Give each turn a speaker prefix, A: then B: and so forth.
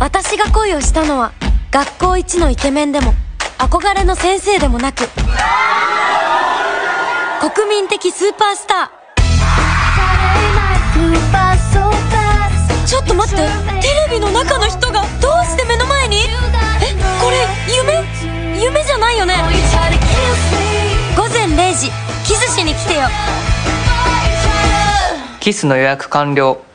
A: 私が恋をしたのは学校一のイケメンでも憧れの先生でもなく国民的スーパースター。ちょっと待ってテレビの中の人がどうして目の前に？えこれ夢？夢じゃないよね？午前0時キスしに来てよ。
B: キスの予約完了「